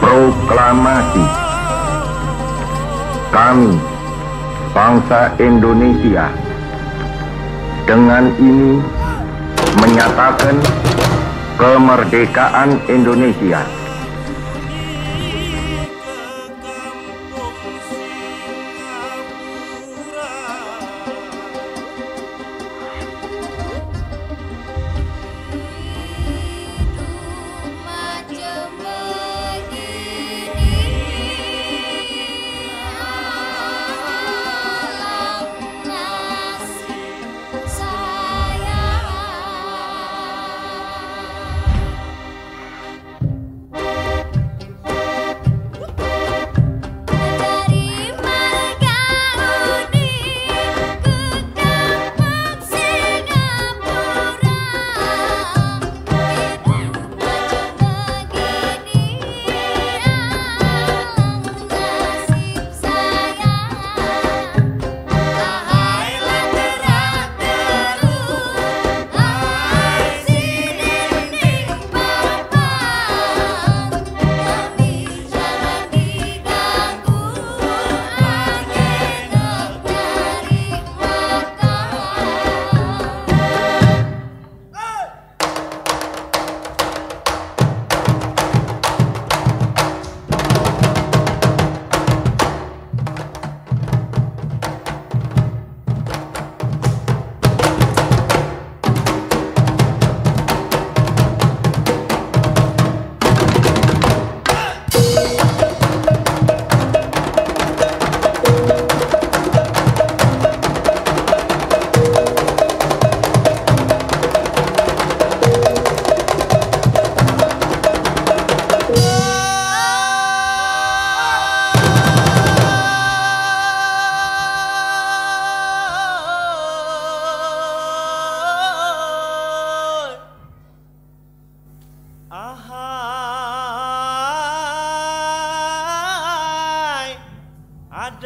Proklamasi Kami, bangsa Indonesia, dengan ini menyatakan kemerdekaan Indonesia.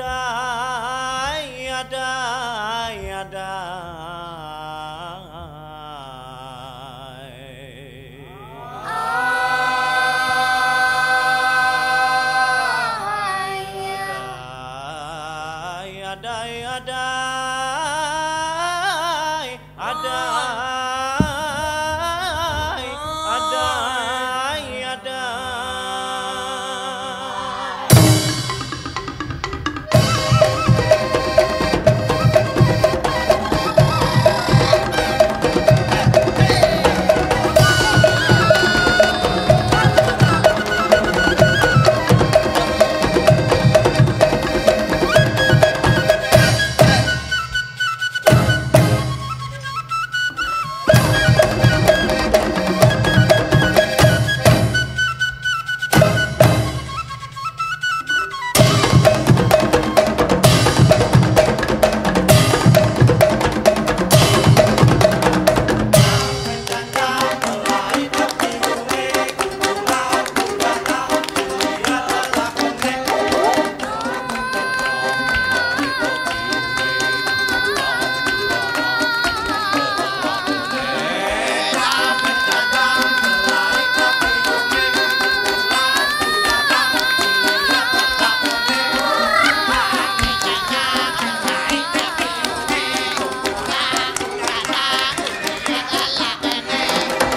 ada ada ada